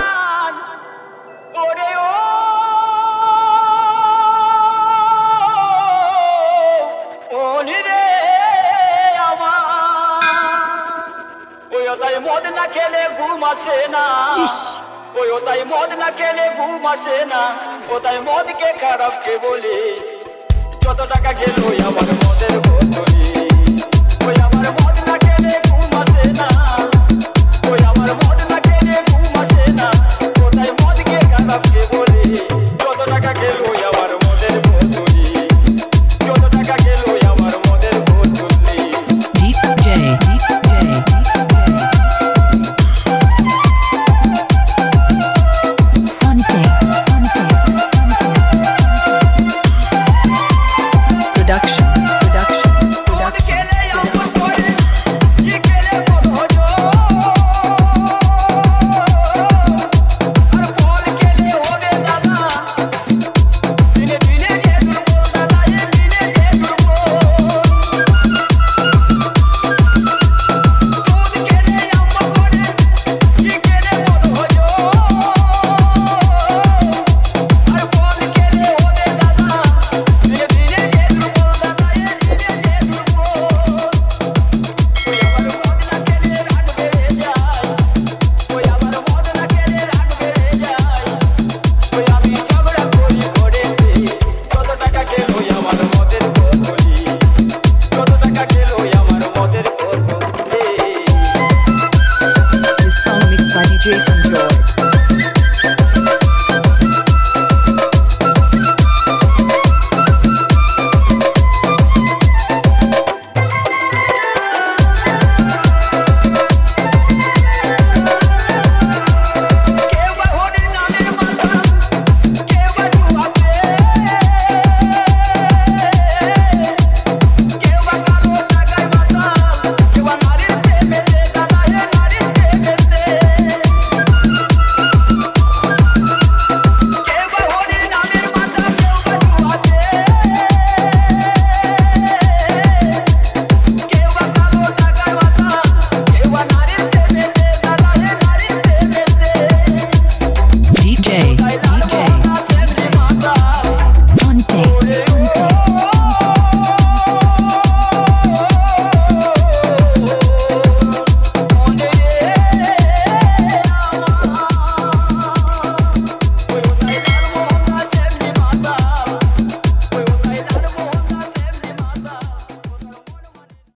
মান ওরে ও। ওনি রে আমার। ওই মদ না খেলে ঘুম আসে না। ওই ও তাই মদ না খেলে ঘুম আসে না। ও তাই মদকে খারাপ কে বলে? যত টাকা গেল Jason.